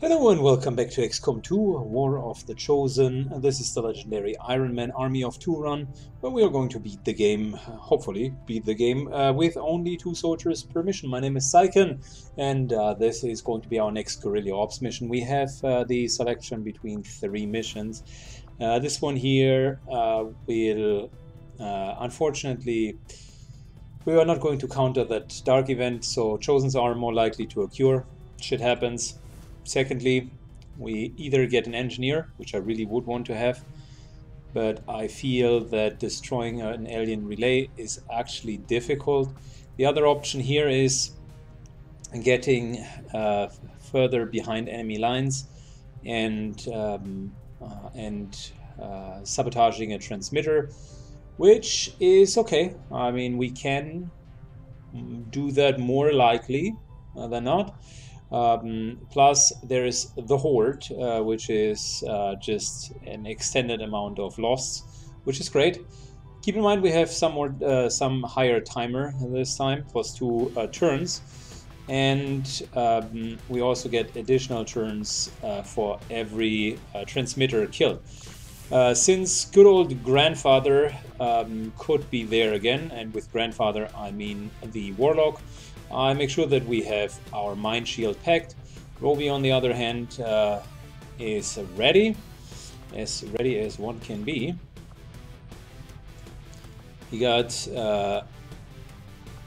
Hello and welcome back to XCOM 2, War of the Chosen. This is the legendary Iron Man Army of Two run, where we are going to beat the game, hopefully beat the game, uh, with only two soldiers per mission. My name is Syken, and uh, this is going to be our next Guerrilla Ops mission. We have uh, the selection between three missions. Uh, this one here uh, will, uh, unfortunately, we are not going to counter that dark event, so Chosens are more likely to occur. Shit happens. Secondly, we either get an engineer, which I really would want to have, but I feel that destroying an alien relay is actually difficult. The other option here is getting uh, further behind enemy lines and um, uh, and uh, sabotaging a transmitter, which is okay. I mean, we can do that more likely uh, than not. Um, plus, there is the Horde, uh, which is uh, just an extended amount of loss, which is great. Keep in mind we have some more, uh, some higher timer this time, plus two uh, turns, and um, we also get additional turns uh, for every uh, transmitter kill. since good old grandfather um, could be there again, and with grandfather I mean the warlock, I make sure that we have our Mind Shield packed. Roby, on the other hand, uh, is ready, as ready as one can be. He got uh,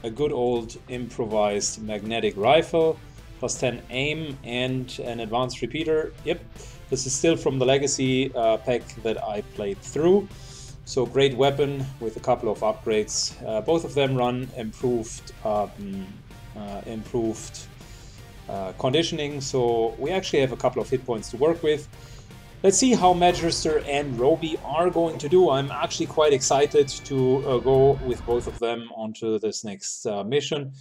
a good old improvised magnetic rifle, plus 10 aim, and an advanced repeater. Yep, this is still from the Legacy uh, pack that I played through. So great weapon with a couple of upgrades. Uh, both of them run improved um, improved uh, conditioning. So we actually have a couple of hit points to work with. Let's see how Magister and Roby are going to do. I'm actually quite excited to uh, go with both of them onto this next uh, mission.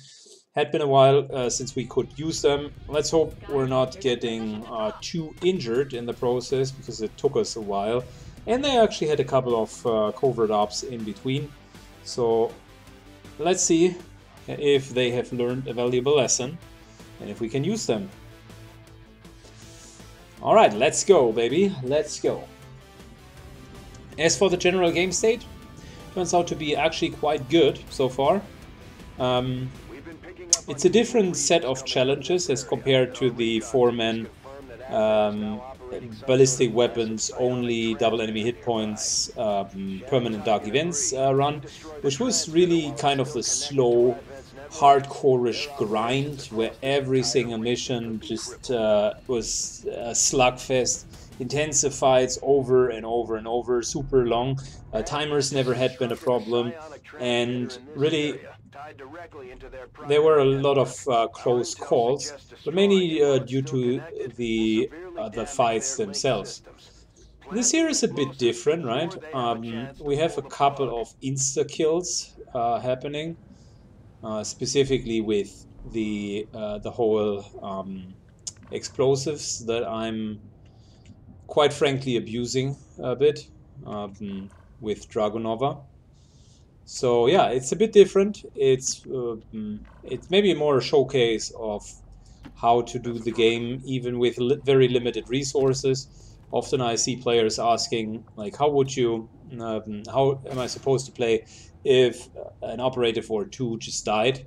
Had been a while uh, since we could use them. Let's hope we're not getting uh, too injured in the process because it took us a while. And they actually had a couple of covert ops in between. So let's see if they have learned a valuable lesson and if we can use them. Alright, let's go, baby. Let's go. As for the general game state, turns out to be actually quite good so far. Um, it's a different set of challenges as compared to the four-man um, ballistic weapons only double enemy hit points um, permanent dark events uh, run, which was really kind of the slow hardcore-ish grind where every single mission just uh, was a slugfest intensifies over and over and over super long. Uh, timers never had been a problem and really there were a lot of uh, close calls but mainly uh, due to the uh, the fights themselves. This here is a bit different right? Um, we have a couple of insta kills uh, happening uh, specifically with the uh, the whole um, explosives that I'm quite frankly abusing a bit um, with Dragonova. So yeah, it's a bit different. It's uh, it's maybe more a showcase of how to do the game even with li very limited resources. Often I see players asking like, how would you, um, how am I supposed to play if an operative or two just died.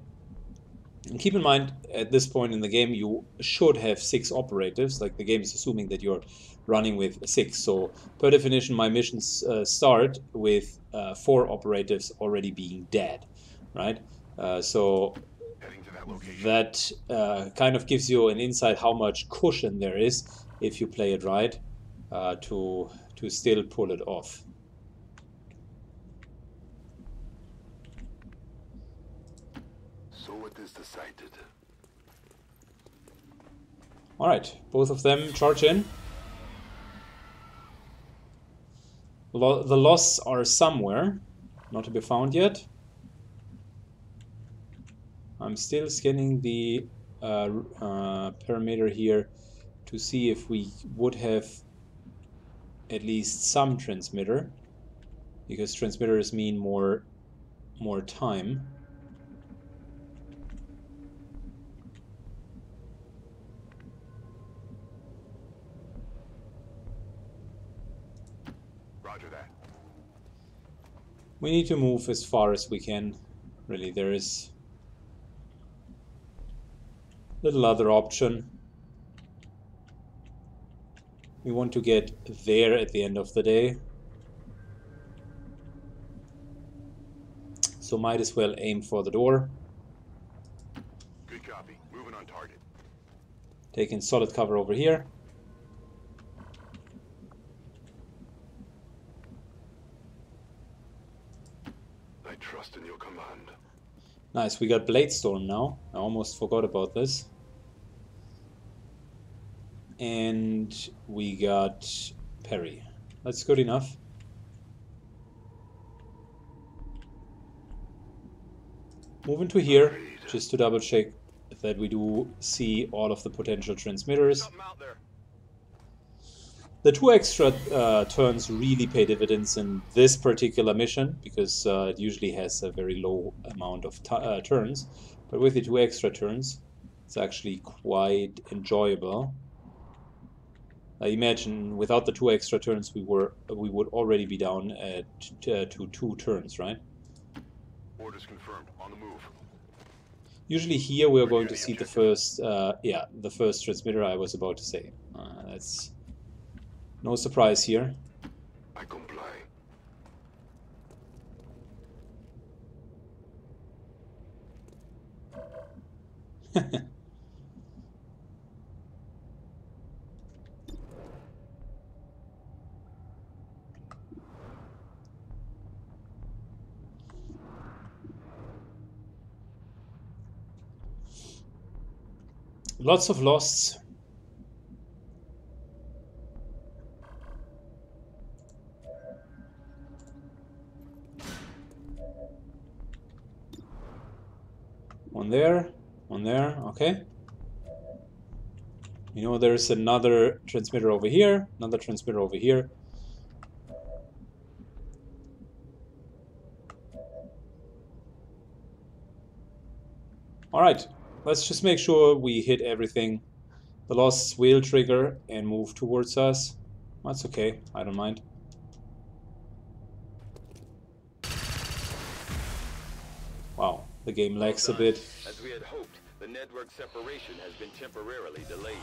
And keep in mind, at this point in the game, you should have six operatives. Like the game is assuming that you're running with six. So per definition, my missions uh, start with uh, four operatives already being dead, right? Uh, so that, that uh, kind of gives you an insight how much cushion there is if you play it right uh, to to still pull it off. Decided. Alright, both of them charge in. Lo the loss are somewhere, not to be found yet. I'm still scanning the uh, uh, parameter here to see if we would have at least some transmitter because transmitters mean more more time Roger that. We need to move as far as we can. Really, there is little other option. We want to get there at the end of the day. So might as well aim for the door. Good copy. Moving on target. Taking solid cover over here. I trust in your command. Nice, we got Bladestorm now. I almost forgot about this. And we got Parry. That's good enough. Moving to here, just to double check that we do see all of the potential transmitters. Something out there. The two extra uh, turns really pay dividends in this particular mission because uh, it usually has a very low amount of uh, turns. But with the two extra turns, it's actually quite enjoyable. I imagine without the two extra turns, we were we would already be down at uh, to two turns, right? Orders confirmed. On the move. Usually here we are going to see the first, uh, yeah, the first transmitter I was about to say. Uh, that's no surprise here. I comply. Lots of losts. One there, one there, okay. You know, there's another transmitter over here, another transmitter over here. Alright, let's just make sure we hit everything. The lost wheel trigger and move towards us. That's okay, I don't mind. Wow, the game lags a bit. As we had hoped, the network separation has been temporarily delayed.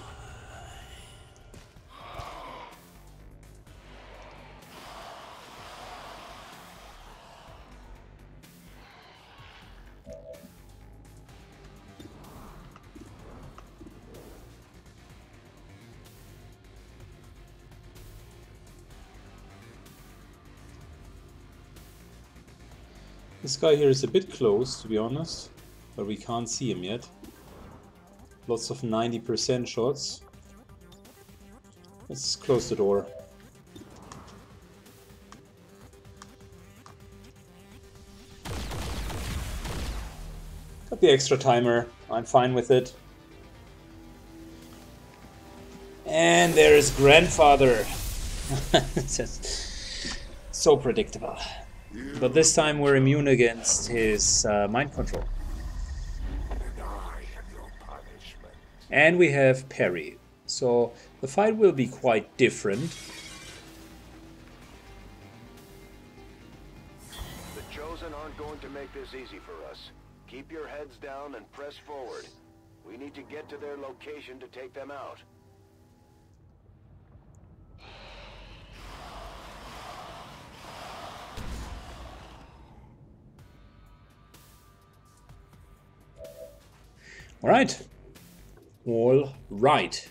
This guy here is a bit close, to be honest, but we can't see him yet. Lots of 90% shots. Let's close the door. Got the extra timer. I'm fine with it. And there is grandfather. So predictable. But this time we're immune against his uh, mind control. And we have Parry. So the fight will be quite different. The Chosen aren't going to make this easy for us. Keep your heads down and press forward. We need to get to their location to take them out. All right. All right.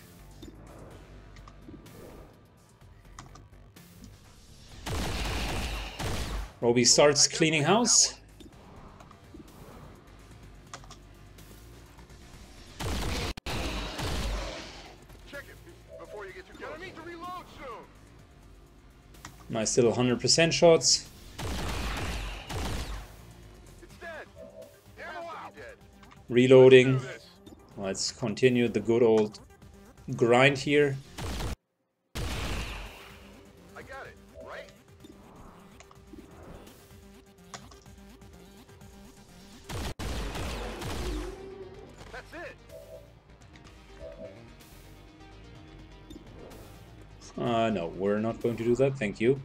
Roby starts cleaning house. Check it before you get too close. I need to reload soon. Nice little 100% shots. It's dead. Ammo. Dead. Reloading. Let's continue the good old grind here. I got it. Right? That's it. Uh, no, we're not going to do that, thank you.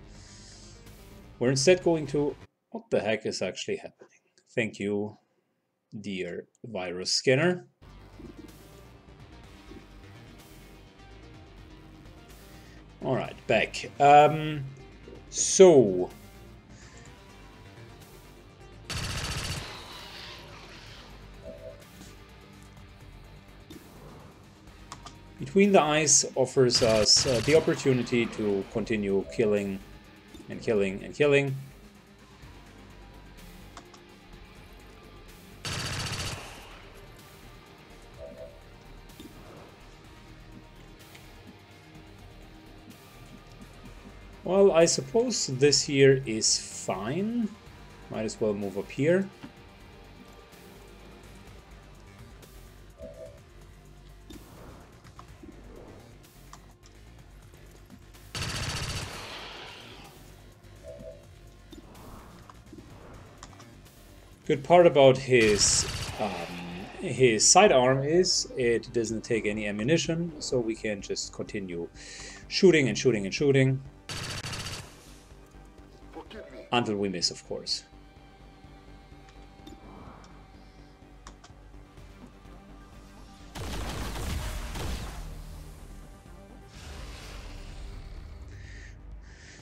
We're instead going to... What the heck is actually happening? Thank you, dear virus scanner. Back. Um, so... Between the Eyes offers us uh, the opportunity to continue killing and killing and killing. Well, I suppose this here is fine. Might as well move up here. Good part about his um, his sidearm is it doesn't take any ammunition, so we can just continue shooting and shooting and shooting. Until we miss, of course.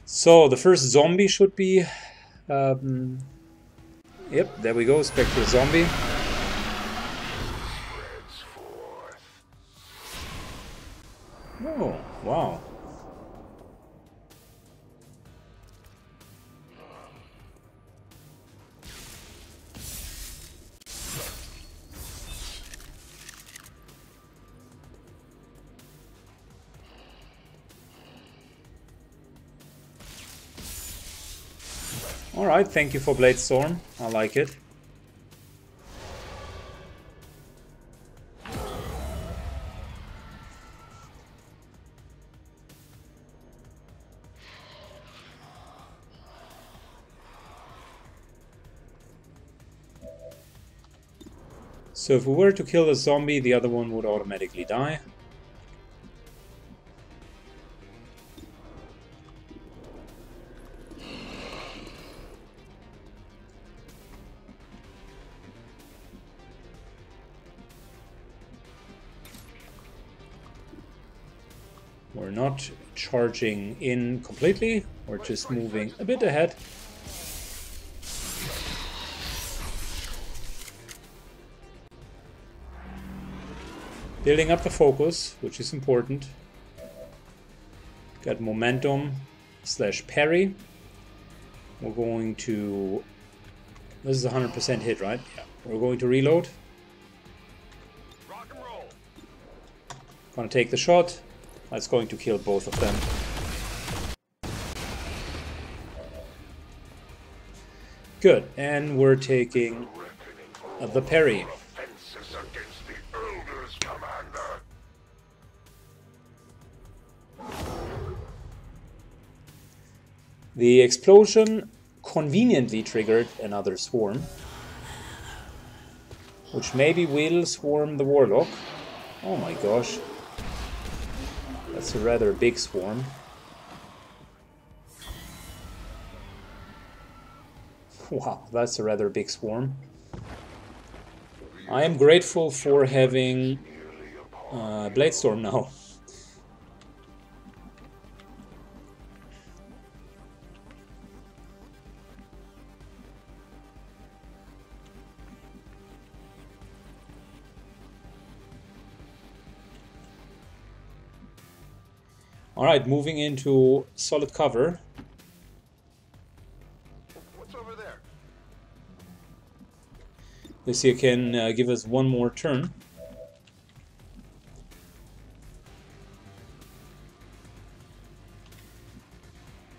So the first zombie should be um, Yep, there we go, Spectral Zombie. Thank you for Blade Storm. I like it. So if we were to kill a zombie, the other one would automatically die. We're not charging in completely, we're just moving a bit ahead. Building up the focus, which is important. Got momentum slash parry. We're going to... This is 100% hit, right? Yeah. We're going to reload. Gonna take the shot. That's going to kill both of them. Good, and we're taking uh, the parry. The explosion conveniently triggered another swarm, which maybe will swarm the warlock. Oh my gosh. A rather big swarm. Wow, that's a rather big swarm. I am grateful for having uh, Bladestorm now. Right, moving into solid cover. What's over there? This here can uh, give us one more turn.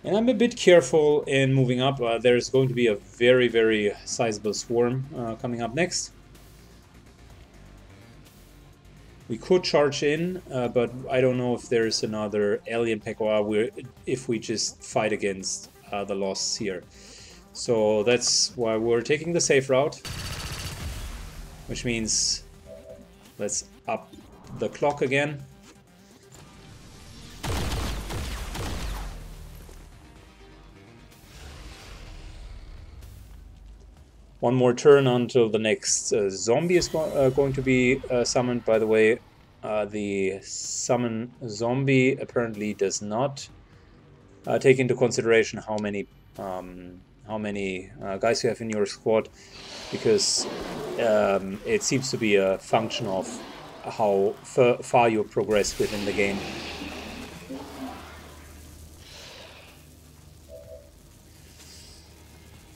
And I'm a bit careful in moving up. Uh, there's going to be a very, very sizable swarm uh, coming up next. We could charge in, uh, but I don't know if there's another alien Pekoa if we just fight against uh, the loss here. So that's why we're taking the safe route. Which means let's up the clock again. One more turn until the next uh, zombie is go uh, going to be uh, summoned. By the way, uh, the summon zombie apparently does not uh, take into consideration how many um, how many uh, guys you have in your squad, because um, it seems to be a function of how far you progress within the game.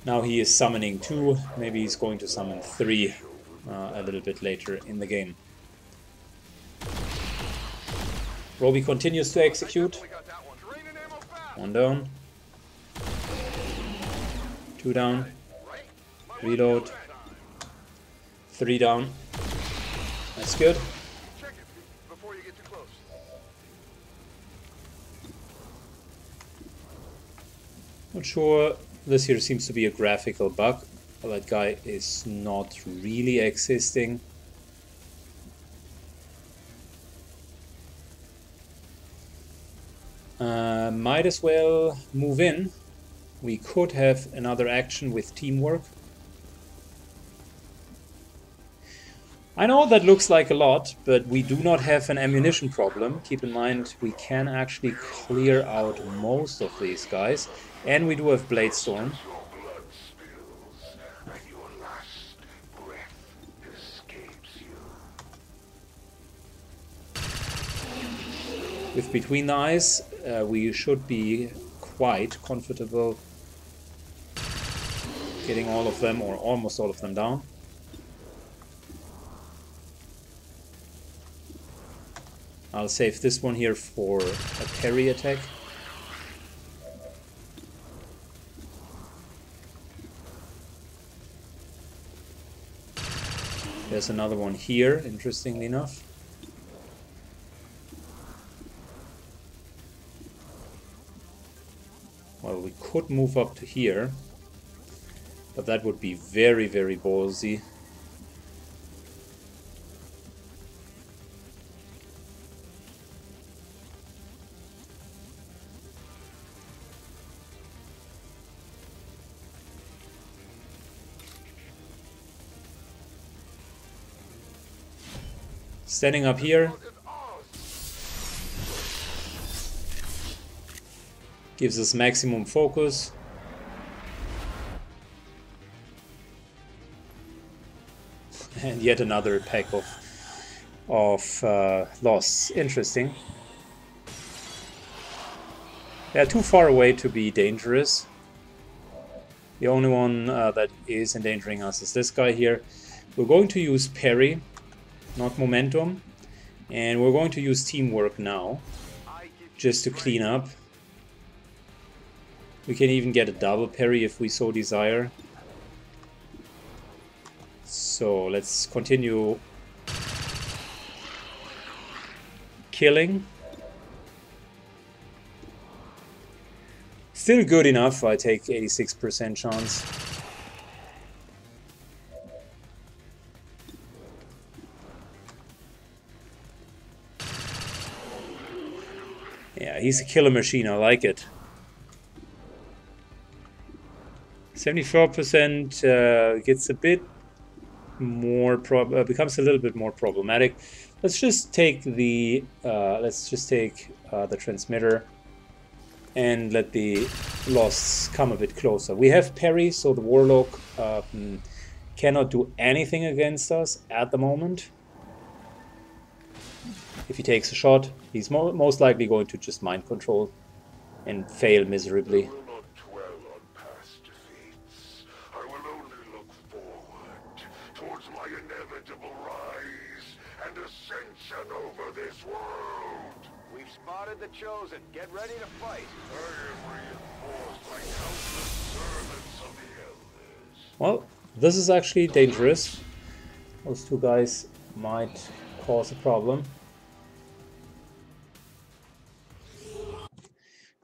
Now he is summoning two, maybe he's going to summon three uh, a little bit later in the game. Roby continues to execute. One down. Two down. Reload. Three down. That's good. Not sure. This here seems to be a graphical bug. That guy is not really existing. Uh, might as well move in. We could have another action with teamwork. I know that looks like a lot, but we do not have an ammunition problem. Keep in mind, we can actually clear out most of these guys. And we do have Blade Storm. With Between the Eyes, uh, we should be quite comfortable getting all of them, or almost all of them down. I'll save this one here for a parry attack. There's another one here, interestingly enough. Well, we could move up to here, but that would be very, very ballsy. Standing up here. Gives us maximum focus. And yet another pack of of uh, loss. Interesting. Yeah, too far away to be dangerous. The only one uh, that is endangering us is this guy here. We're going to use parry not momentum. And we're going to use teamwork now, just to clean up. We can even get a double parry if we so desire. So let's continue killing. Still good enough, I take 86% chance. He's a killer machine. I like it. 74% uh, gets a bit more prob uh, becomes a little bit more problematic. Let's just take the uh, let's just take uh, the transmitter and let the loss come a bit closer. We have Parry, so the warlock um, cannot do anything against us at the moment. If he takes a shot, he's mo most likely going to just mind control and fail miserably. The chosen. Get ready to fight. Well, this is actually dangerous. Those two guys might cause a problem.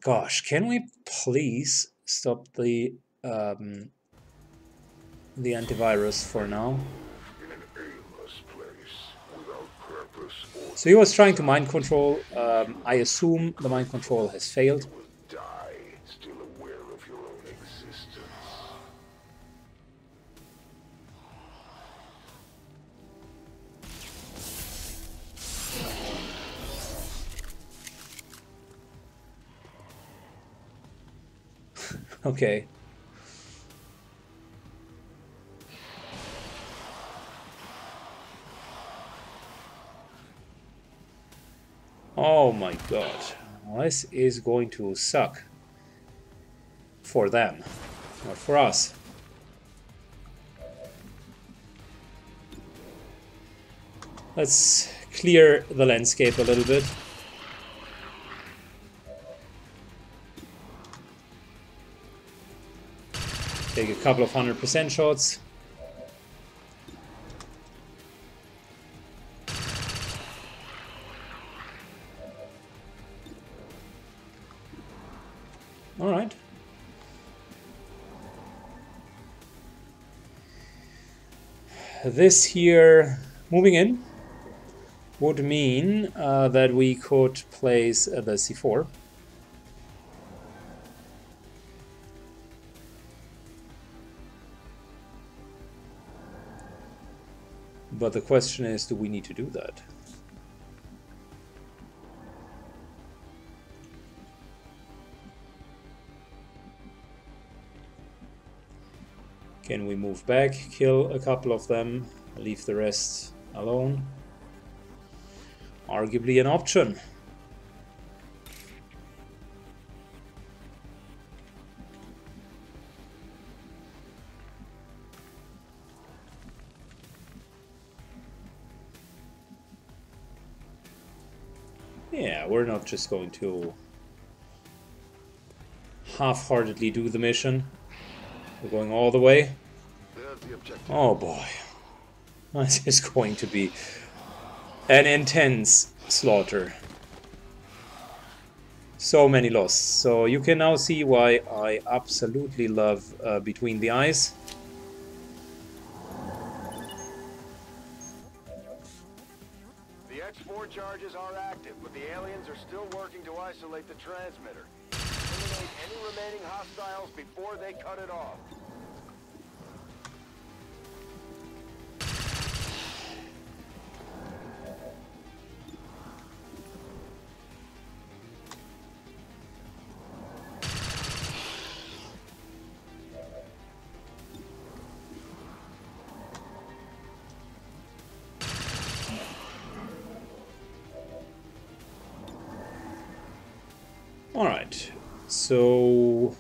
Gosh, can we please stop the um, the antivirus for now? So he was trying to mind control. Um, I assume the mind control has failed. Okay. Oh my god. This is going to suck. For them. Not for us. Let's clear the landscape a little bit. Couple of hundred percent shots. All right. This here, moving in, would mean uh, that we could place the c4. But the question is, do we need to do that? Can we move back, kill a couple of them, leave the rest alone? Arguably an option. Not just going to half-heartedly do the mission. We're going all the way. Oh boy. This is going to be an intense slaughter. So many loss. So you can now see why I absolutely love uh, Between the Eyes. Isolate the transmitter. Eliminate any remaining hostiles before they cut it off. So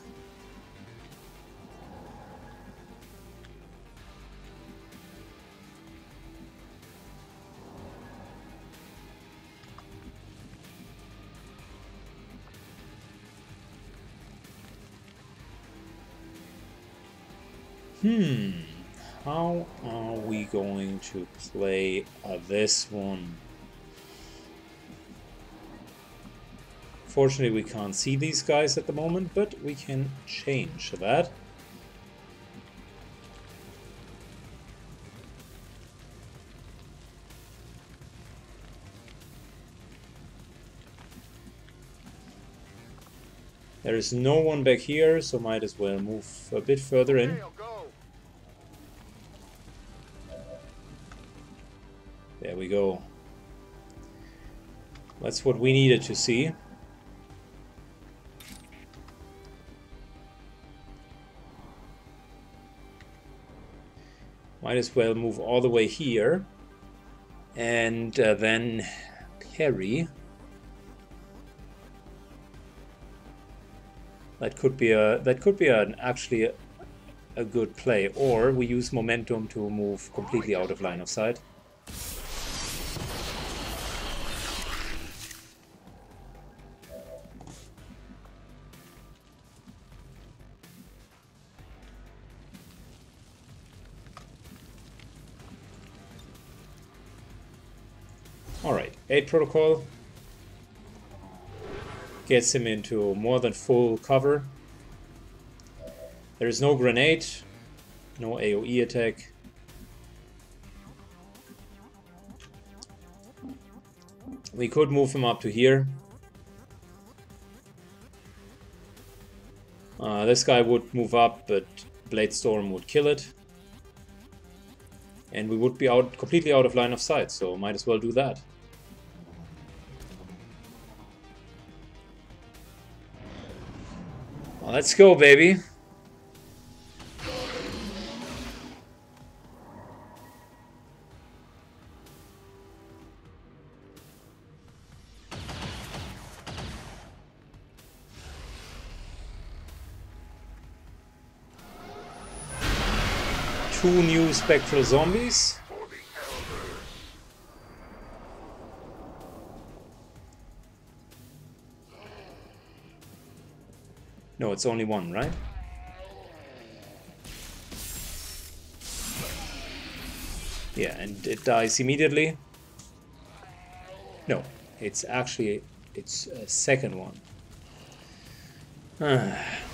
Hmm. How are we going to play uh, this one? Fortunately, we can't see these guys at the moment, but we can change that. There is no one back here, so might as well move a bit further in. There we go. That's what we needed to see. Might as well move all the way here. And uh, then parry. That could be a that could be an actually a, a good play. Or we use momentum to move completely out of line of sight. Alright, Aid Protocol gets him into more than full cover. There is no grenade, no AoE attack. We could move him up to here. Uh, this guy would move up, but Blade Storm would kill it. And we would be out completely out of line of sight, so might as well do that. Let's go, baby. Two new spectral zombies. No, it's only one, right? Yeah, and it dies immediately. No, it's actually it's a second one. Ah.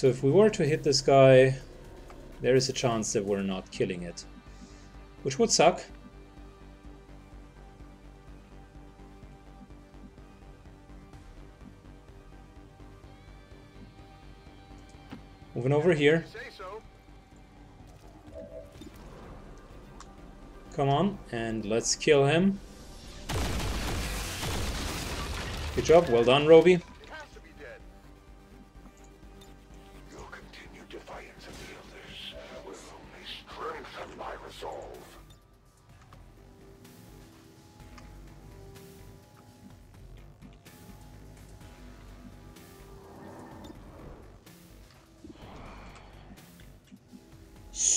So if we were to hit this guy, there is a chance that we're not killing it. Which would suck. Moving over here. Come on, and let's kill him. Good job, well done, Roby.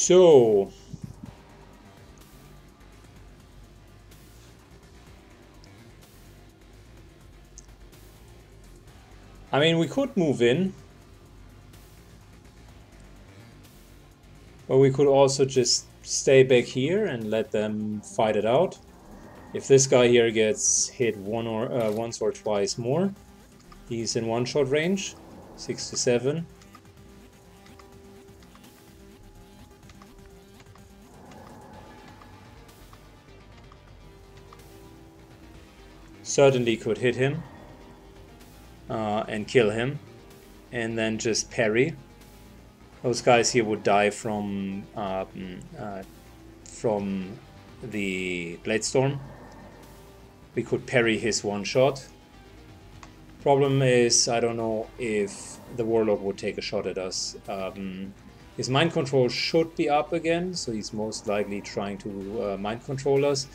So, I mean, we could move in. But we could also just stay back here and let them fight it out. If this guy here gets hit one or uh, once or twice more, he's in one-shot range, 67. Certainly could hit him uh, and kill him and then just parry. Those guys here would die from uh, uh, from the Blade Storm. We could parry his one shot. Problem is, I don't know if the Warlock would take a shot at us. Um, his mind control should be up again, so he's most likely trying to uh, mind control us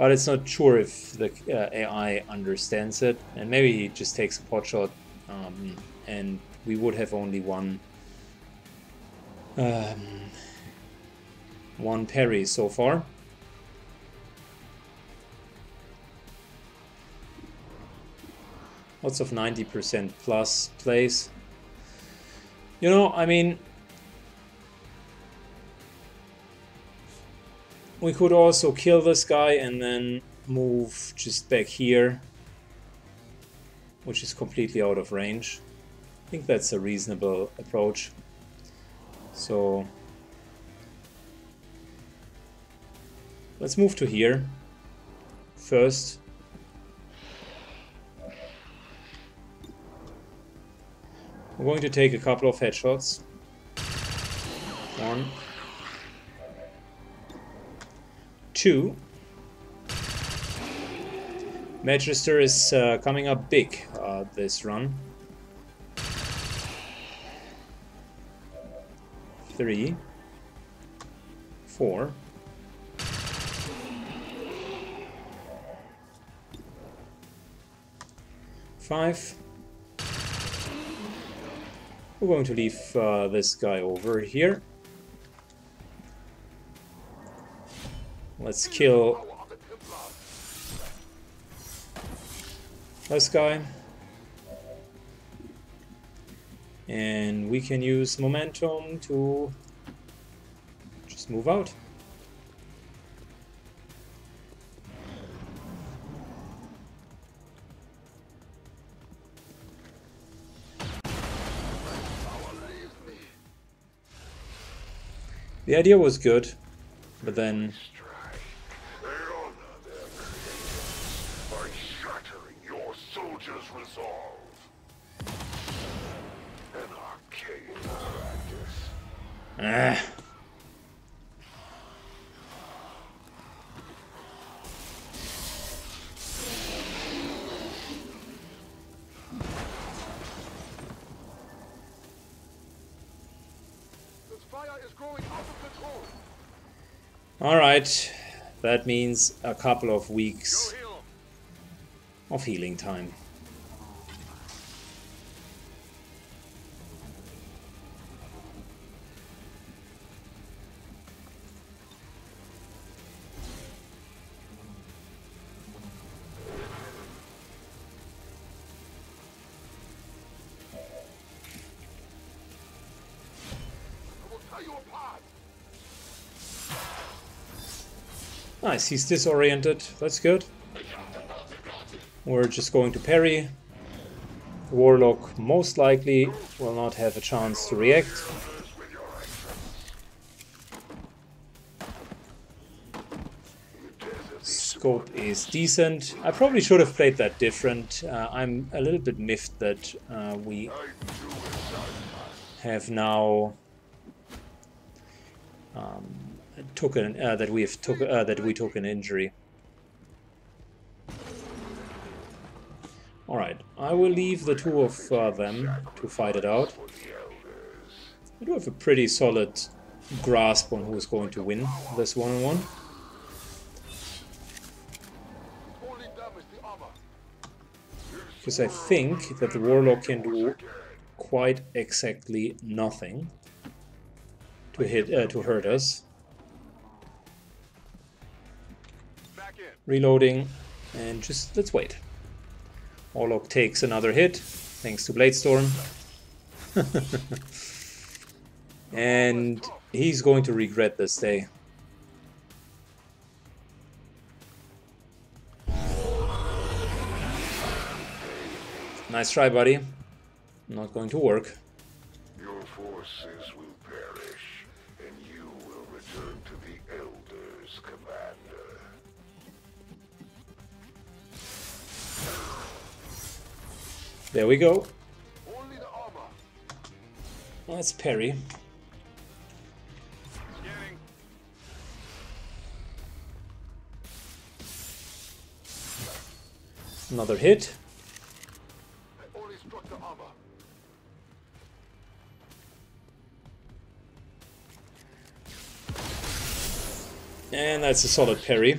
but it's not sure if the uh, AI understands it, and maybe he just takes a pot shot, um, and we would have only one um, one parry so far. Lots of 90% plus plays. You know, I mean, We could also kill this guy and then move just back here, which is completely out of range. I think that's a reasonable approach. So let's move to here first. We're going to take a couple of headshots. One, two. Manchester is uh, coming up big uh, this run. Three. Four. Five. We're going to leave uh, this guy over here. Let's kill this guy. And we can use momentum to just move out. The idea was good, but then Ugh. All right, that means a couple of weeks of healing time. Nice, he's disoriented. That's good. We're just going to parry. Warlock most likely will not have a chance to react. Scope is decent. I probably should have played that different. Uh, I'm a little bit miffed that uh, we have now um, took an uh, that we have took uh, that we took an injury. All right, I will leave the two of uh, them to fight it out. I do have a pretty solid grasp on who is going to win this one-on-one. -on -one. Because I think that the Warlock can do quite exactly nothing to hit uh, to hurt us. Reloading, and just let's wait. Warlock takes another hit, thanks to Bladestorm. and he's going to regret this day. Nice try, buddy. Not going to work. Your forces There we go. Let's parry. Another hit. And that's a solid parry.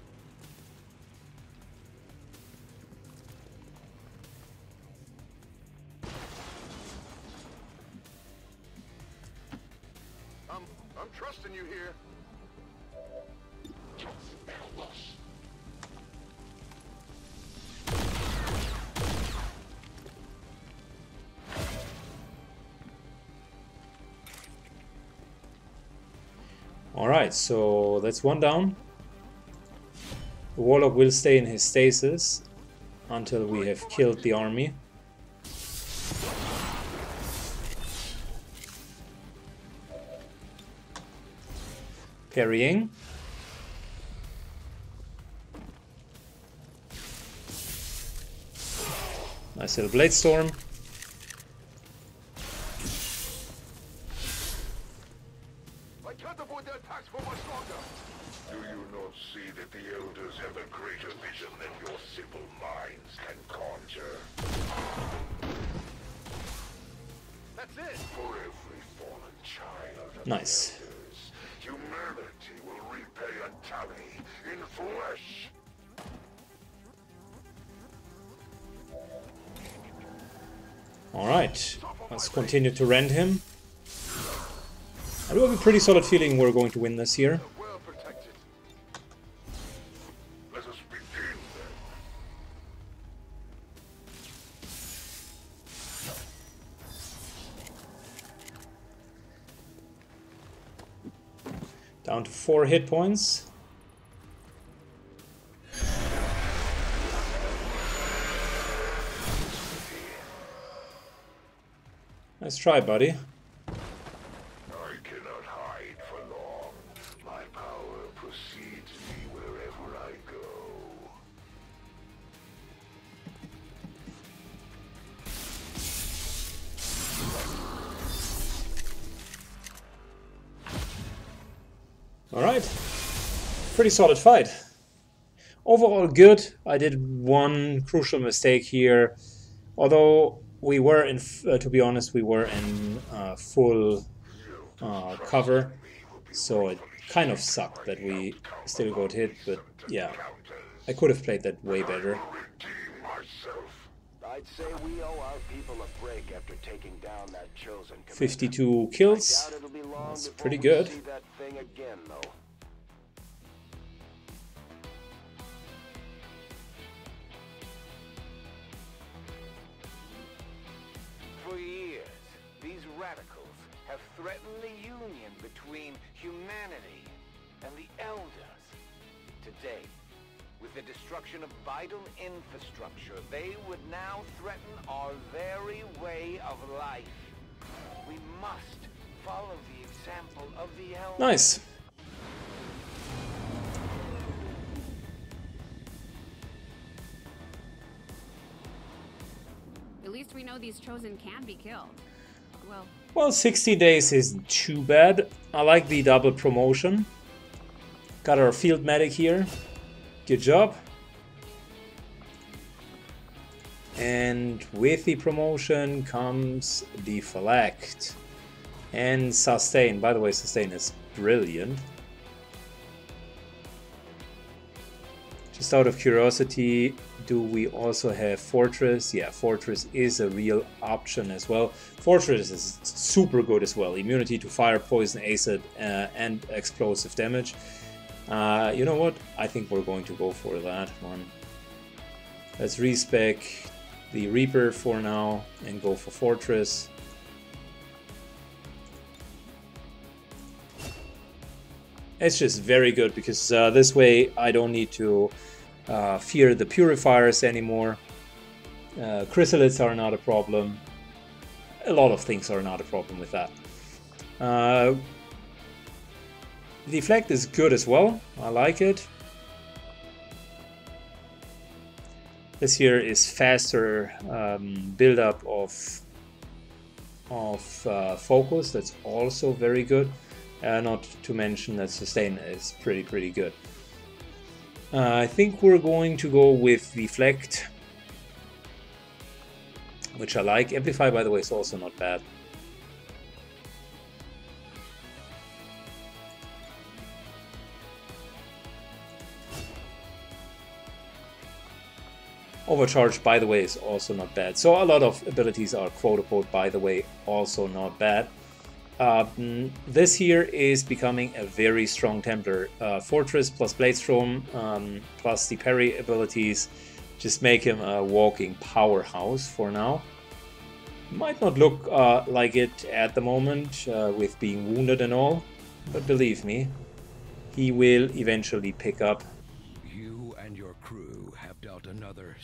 Alright, so that's one down. The Warlock will stay in his stasis until we have killed the army. Parrying. Nice little Blade Storm. Continue to rend him. I do have a pretty solid feeling we're going to win this here. Down to four hit points. I go. Alright. Pretty solid fight. Overall good. I did one crucial mistake here. Although we were in, uh, to be honest, we were in uh, full uh, cover. So it kind of sucked that we still got hit, but yeah. I could have played that way better. I'd say we owe our people a break after taking down that chosen 52 kills. Doubt it'll be long That's pretty good. See that thing again, Today, with the destruction of vital infrastructure, they would now threaten our very way of life. We must follow the example of the Elders. Nice. At least we know these chosen can be killed. Well, Well, 60 days isn't too bad. I like the double promotion. Got our field medic here. Good job. And with the promotion comes deflect and sustain. By the way, sustain is brilliant. Just out of curiosity, do we also have Fortress? Yeah, Fortress is a real option as well. Fortress is super good as well. Immunity to fire, poison, acid, uh, and explosive damage. Uh, you know what? I think we're going to go for that one. Let's respec the Reaper for now and go for Fortress. It's just very good because uh, this way I don't need to uh, fear the purifiers anymore. Uh, chrysalids are not a problem. A lot of things are not a problem with that. Deflect is good as well. I like it. This here is faster um, build up of of uh, focus. That's also very good. Uh, not to mention that sustain is pretty pretty good. Uh, I think we're going to go with deflect, which I like. Amplify, by the way, is also not bad. Overcharge, by the way, is also not bad. So a lot of abilities are quote-unquote, by the way, also not bad. Um, this here is becoming a very strong Templar. Uh, Fortress plus Bladestorm um, plus the parry abilities just make him a walking powerhouse for now. Might not look uh, like it at the moment uh, with being wounded and all, but believe me, he will eventually pick up. You and your crew have dealt another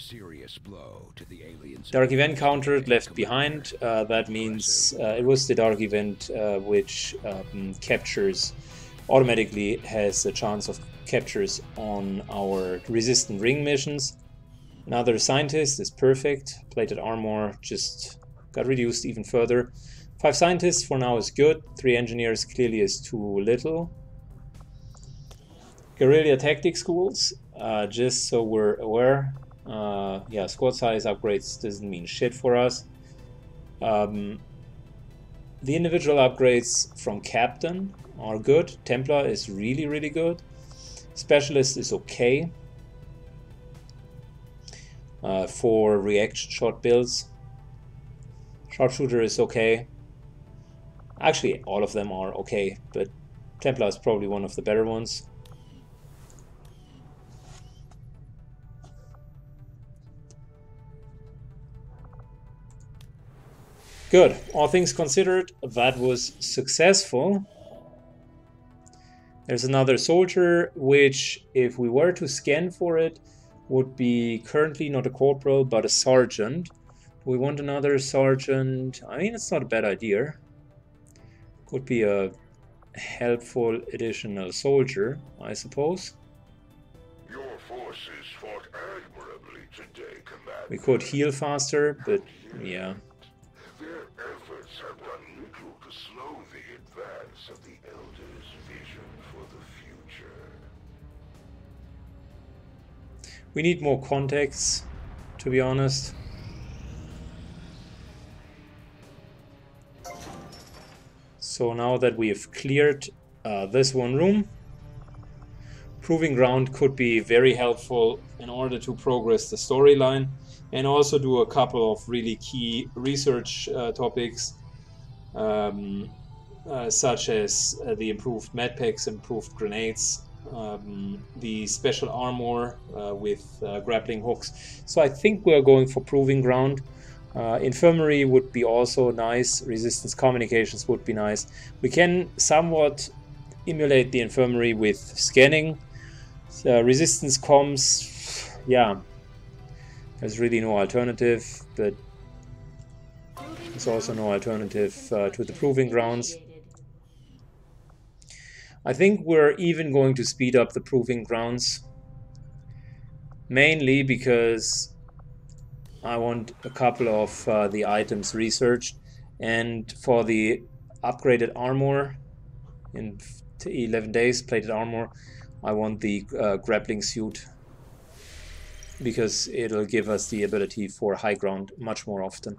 serious blow to the aliens. Dark event countered, left behind. Uh, that means uh, it was the dark event uh, which um, captures automatically has a chance of captures on our resistant ring missions. Another scientist is perfect. Plated armor just got reduced even further. Five scientists for now is good. Three engineers clearly is too little. Guerrilla tactic schools, uh, just so we're aware. Uh, yeah, squad size upgrades doesn't mean shit for us. Um, the individual upgrades from Captain are good. Templar is really, really good. Specialist is okay. Uh, for reaction shot builds. Sharpshooter is okay. Actually, all of them are okay, but Templar is probably one of the better ones. Good. All things considered, that was successful. There's another soldier, which, if we were to scan for it, would be currently not a corporal, but a sergeant. we want another sergeant. I mean, it's not a bad idea. Could be a helpful additional soldier, I suppose. Your forces fought admirably today, Commander. We could heal faster, but yeah. We need more contacts, to be honest. So now that we have cleared uh, this one room, Proving Ground could be very helpful in order to progress the storyline and also do a couple of really key research uh, topics um, uh, such as uh, the improved medpacks, improved grenades, um, the special armor uh, with uh, grappling hooks. So I think we're going for Proving Ground. Uh, infirmary would be also nice. Resistance communications would be nice. We can somewhat emulate the infirmary with scanning. So resistance comms, yeah, there's really no alternative, but there's also no alternative uh, to the proving grounds. I think we're even going to speed up the proving grounds, mainly because I want a couple of uh, the items researched and for the upgraded armor in 11 days plated armor I want the uh, grappling suit because it'll give us the ability for high ground much more often.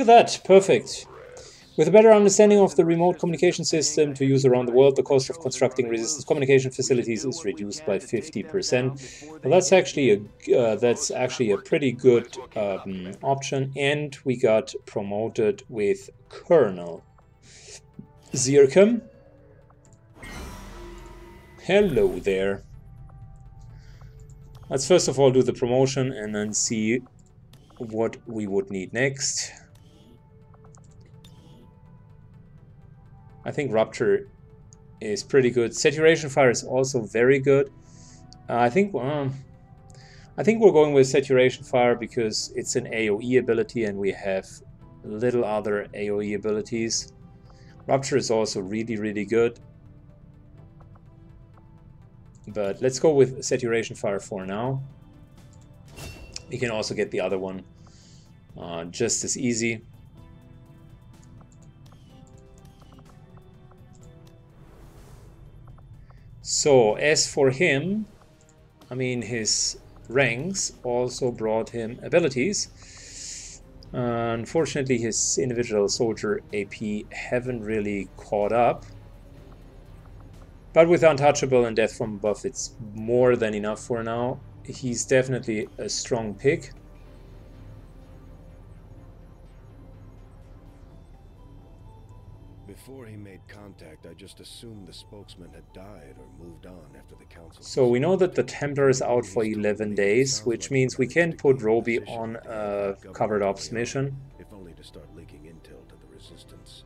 Look at that, perfect. With a better understanding of the remote communication system to use around the world, the cost of constructing resistance communication facilities is reduced by 50%. Well, that's actually a uh, that's actually a pretty good um, option, and we got promoted with Colonel Zirkum. Hello there. Let's first of all do the promotion and then see what we would need next. I think Rupture is pretty good. Saturation Fire is also very good. Uh, I think um, I think we're going with Saturation Fire because it's an AoE ability and we have little other AoE abilities. Rupture is also really, really good. But let's go with Saturation Fire for now. We can also get the other one uh, just as easy. So as for him, I mean his ranks also brought him abilities. Uh, unfortunately his individual soldier AP haven't really caught up. But with Untouchable and Death from Above it's more than enough for now. He's definitely a strong pick. Before he made contact, I just assumed the spokesman had died or moved on after the council. So we know that the Templar is out for 11 days, which means we can put Roby on a covert ops mission. If only to start leaking intel to the resistance.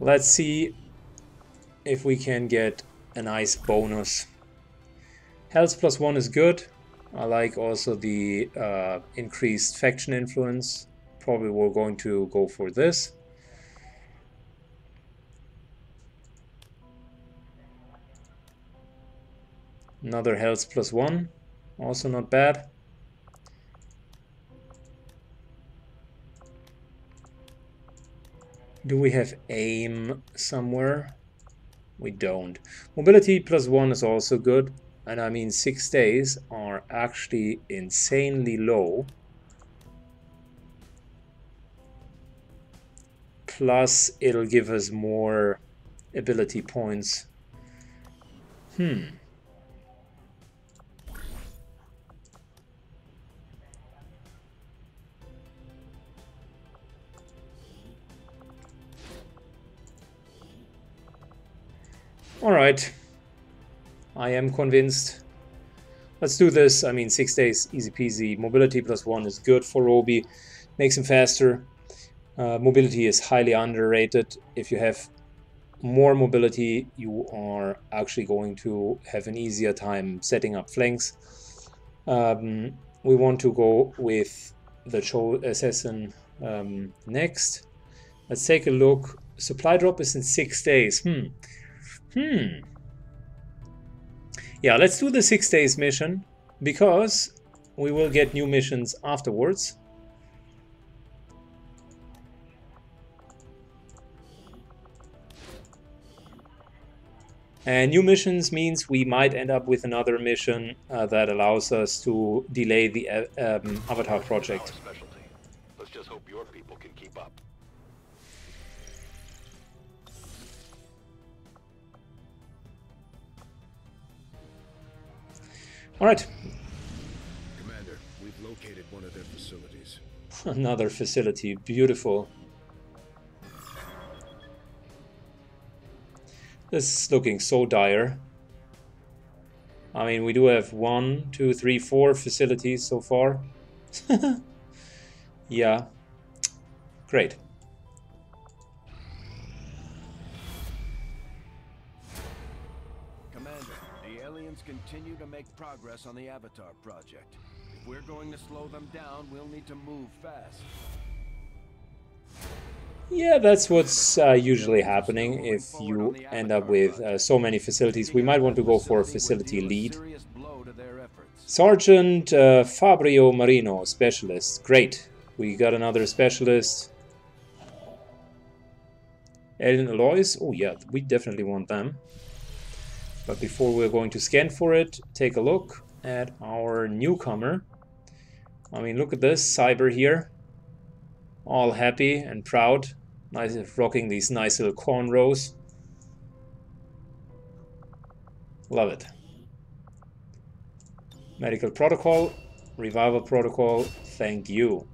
Let's see if we can get a nice bonus. Health plus one is good. I like also the uh, increased faction influence. Probably we're going to go for this. Another health plus one, also not bad. Do we have aim somewhere? We don't. Mobility plus one is also good and I mean six days are actually insanely low. Plus it'll give us more ability points. Hmm. All right. I am convinced. Let's do this. I mean, six days, easy peasy. Mobility plus one is good for Roby. Makes him faster. Uh, mobility is highly underrated. If you have more mobility, you are actually going to have an easier time setting up flanks. Um, we want to go with the Chosen Assassin um, next. Let's take a look. Supply drop is in six days. Hmm. Hmm. Yeah, let's do the six days mission because we will get new missions afterwards. And new missions means we might end up with another mission uh, that allows us to delay the uh, um, Avatar project. All right. Commander, we've located one of their facilities. Another facility, beautiful. This is looking so dire. I mean, we do have one, two, three, four facilities so far. yeah. Great. Make progress on the Avatar project. If we're going to slow them down, we'll need to move fast. Yeah, that's what's uh, usually happening if you end up with uh, so many facilities. We might want to go for a facility lead. Sergeant uh, Fabio Marino, specialist. Great. We got another specialist. Alien alloys. Oh yeah, we definitely want them. But before we're going to scan for it, take a look at our newcomer. I mean, look at this, Cyber here. All happy and proud. Nice, rocking these nice little cornrows. Love it. Medical protocol, revival protocol, thank you.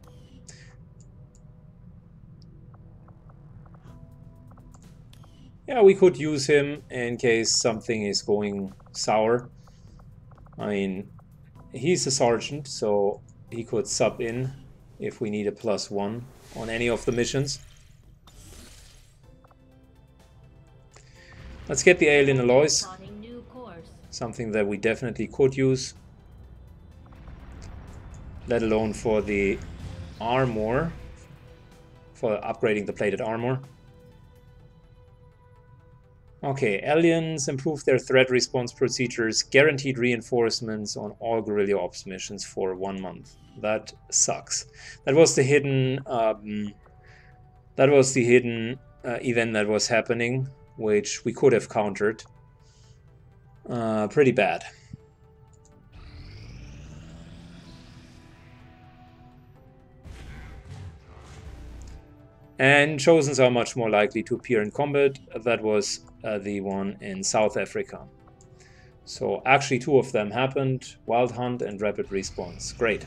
Yeah, we could use him in case something is going sour. I mean, he's a sergeant, so he could sub in if we need a plus one on any of the missions. Let's get the alien alloys. Something that we definitely could use. Let alone for the armor. For upgrading the plated armor. Okay, aliens improve their threat response procedures, guaranteed reinforcements on all guerrilla ops missions for one month. That sucks. That was the hidden, um, that was the hidden uh, event that was happening, which we could have countered. Uh, pretty bad. And Chosens are much more likely to appear in combat. That was uh, the one in South Africa. So actually two of them happened, Wild Hunt and Rapid Response. Great.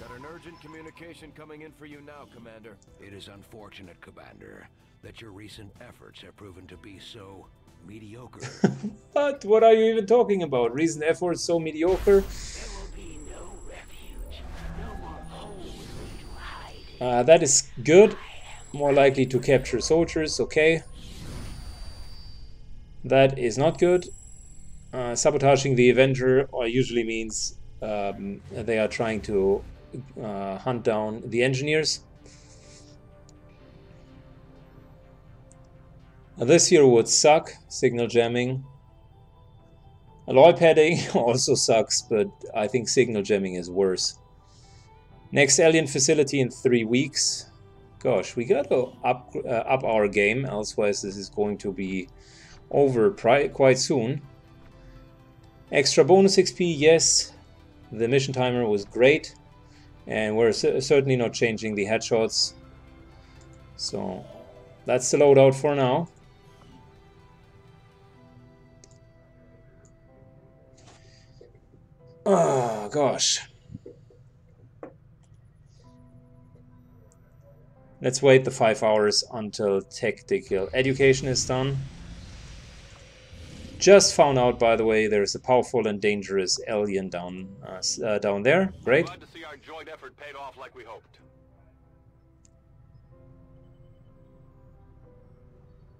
Got an urgent communication coming in for you now, Commander. It is unfortunate, Commander, that your recent efforts have proven to be so mediocre. But what are you even talking about? Recent efforts so mediocre? Uh, that is good. More likely to capture soldiers, okay. That is not good. Uh, sabotaging the Avenger uh, usually means um, they are trying to uh, hunt down the engineers. Now this here would suck, signal jamming. Alloy padding also sucks, but I think signal jamming is worse. Next alien facility in three weeks. Gosh, we gotta up, uh, up our game, elsewise this is going to be over quite soon. Extra bonus XP, yes. The mission timer was great. And we're certainly not changing the headshots. So that's the loadout for now. Oh, gosh. Let's wait the five hours until tactical education is done. Just found out, by the way, there's a powerful and dangerous alien down uh, uh, down there. Great. Glad to see our joint effort paid off like we hoped.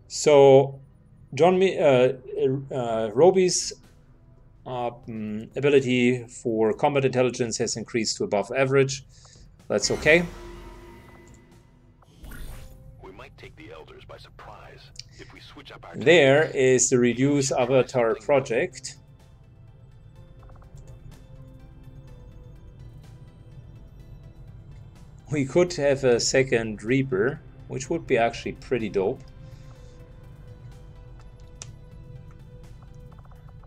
So, John, uh, uh, Roby's uh, mm, ability for combat intelligence has increased to above average. That's okay. We might take the elders by surprise There is the Reduce Avatar project. We could have a second Reaper, which would be actually pretty dope.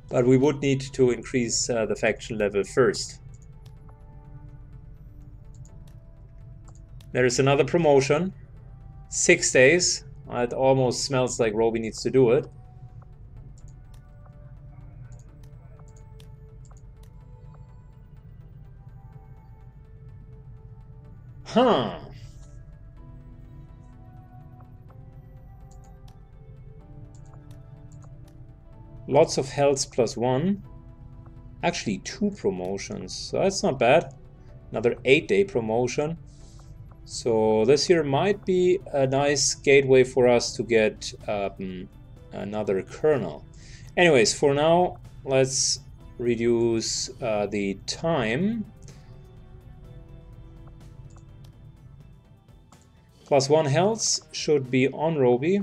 But we would need to increase uh, the faction level first. There is another promotion. Six days. Uh, it almost smells like Roby needs to do it. Huh. Lots of health plus one. Actually, two promotions. So that's not bad. Another eight day promotion. So this here might be a nice gateway for us to get um, another colonel. Anyways, for now, let's reduce uh, the time. Plus one health should be on Roby.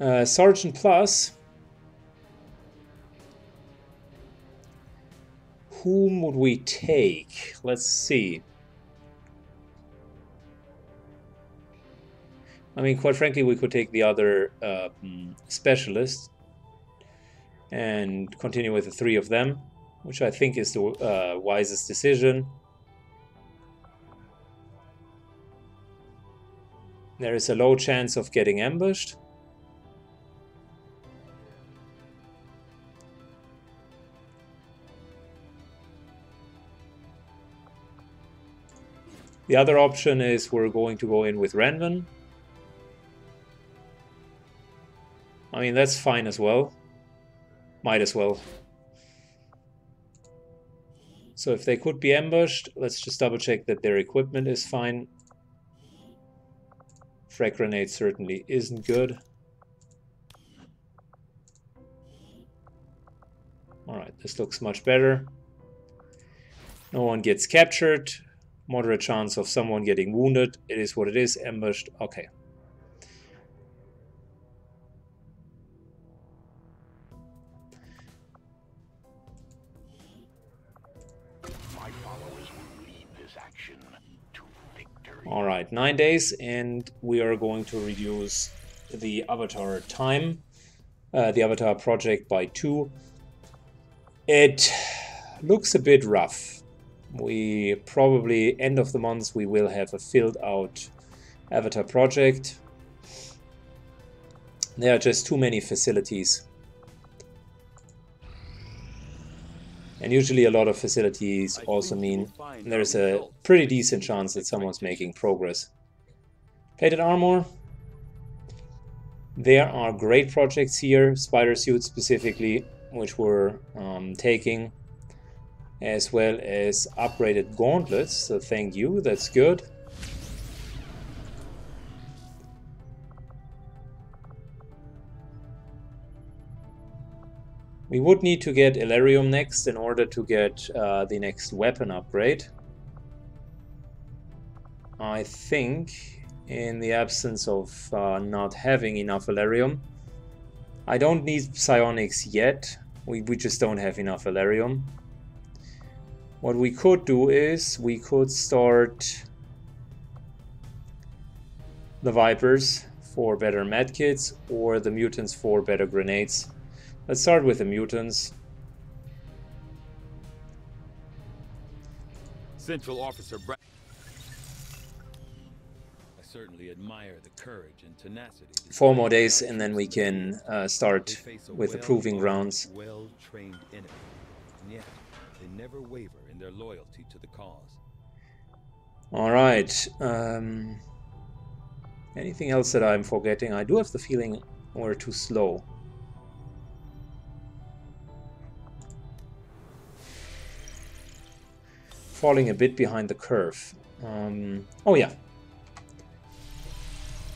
Uh, Sergeant Plus. Whom would we take? Let's see. I mean, quite frankly, we could take the other uh, specialist and continue with the three of them, which I think is the uh, wisest decision. There is a low chance of getting ambushed. The other option is we're going to go in with Renvan. I mean, that's fine as well. Might as well. So if they could be ambushed, let's just double check that their equipment is fine. Frag grenade certainly isn't good. Alright, this looks much better. No one gets captured moderate chance of someone getting wounded. It is what it is. Ambushed. Okay. All right, nine days, and we are going to reduce the avatar time, uh, the avatar project by two. It looks a bit rough we probably end of the month we will have a filled out avatar project. There are just too many facilities. And usually a lot of facilities also mean there's a pretty decent chance that someone's making progress. Plated armor. There are great projects here spider suits specifically which we're um, taking as well as upgraded gauntlets, so thank you, that's good. We would need to get Elerium next in order to get uh, the next weapon upgrade. I think, in the absence of uh, not having enough Elerium, I don't need psionics yet. We, we just don't have enough Elerium. What we could do is we could start the Vipers for better medkits or the mutants for better grenades. Let's start with the mutants. Central Officer Bra I certainly admire the courage and tenacity. Four more days and then we can uh, start with the proving grounds. Well-trained enemy. And yet, they never waver their loyalty to the cause. All right. Um, Anything else that I'm forgetting? I do have the feeling we're too slow. Falling a bit behind the curve. Um, oh yeah,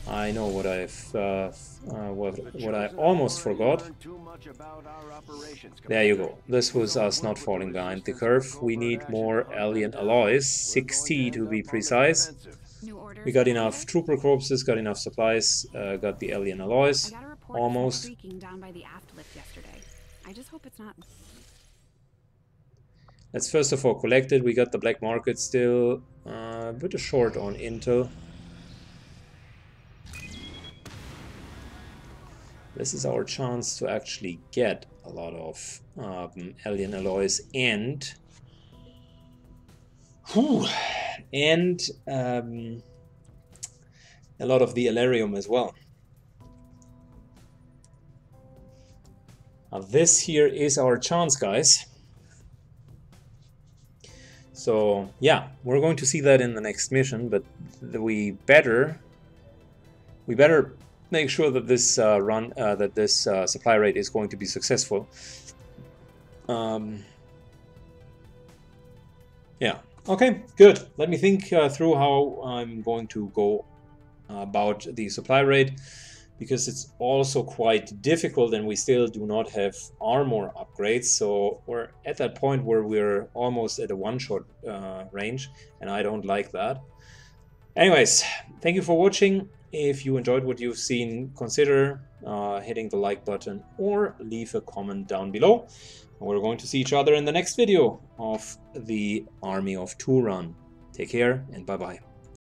I know what I've uh, uh, what what I almost forgot. There you go. This was us not falling behind the curve. We need more alien alloys, 60 to be precise. We got enough trooper corpses, got enough supplies, uh, got the alien alloys, almost. Let's first of all collect it. We got the black market still, uh, a bit short on intel. This is our chance to actually get a lot of um, alien alloys and whew, and um, a lot of the Elerium as well. Now this here is our chance, guys. So yeah, we're going to see that in the next mission, but we better we better make sure that this uh, run, uh, that this uh, supply raid is going to be successful. Um, yeah. Okay. Good. Let me think uh, through how I'm going to go about the supply raid because it's also quite difficult and we still do not have armor upgrades so we're at that point where we're almost at a one-shot uh, range and I don't like that. Anyways, thank you for watching. If you enjoyed what you've seen, consider uh, hitting the like button or leave a comment down below. We're going to see each other in the next video of the Army of Two Run. Take care and bye-bye.